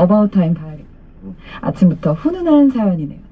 어바웃 타임 가야겠다. 아침부터 훈훈한 사연이네요.